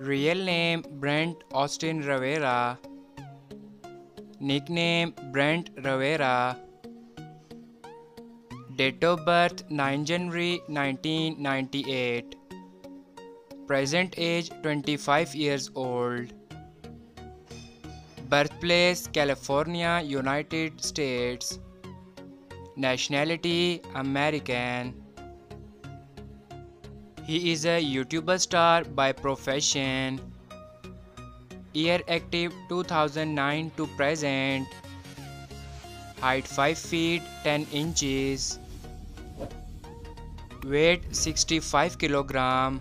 Real name Brent Austin Rivera. Nickname Brent Rivera. Date of birth 9 January 1998. Present age 25 years old. Birthplace California, United States. Nationality American. He is a YouTuber star by profession. Year active 2009 to present. Height 5 feet 10 inches. Weight 65 kilogram.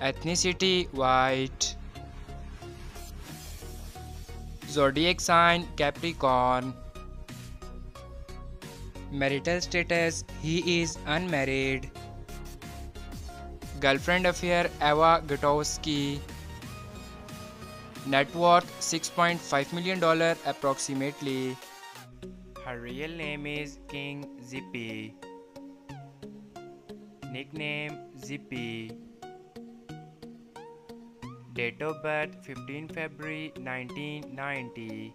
Ethnicity white. Zodiac sign Capricorn. Marital status He is unmarried. Girlfriend affair Eva Gutowski. Net worth $6.5 million approximately. Her real name is King Zippy. Nickname Zippy. Date of birth 15 February 1990.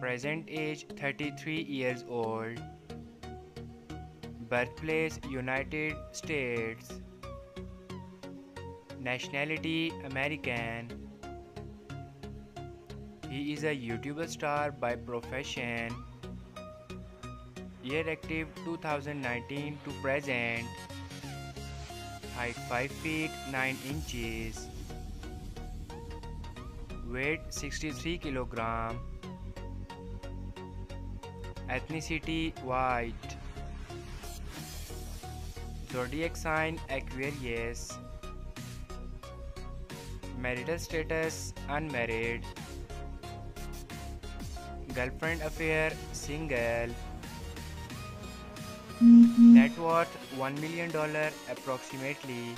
Present age 33 years old. Birthplace United States. Nationality American. He is a YouTuber star by profession. Year active 2019 to present. Height 5 feet 9 inches. Weight 63 kilogram. Ethnicity white. Zodiac sign Aquarius. Marital status unmarried. Girlfriend affair single. Mm-hmm. Net worth $1 million approximately.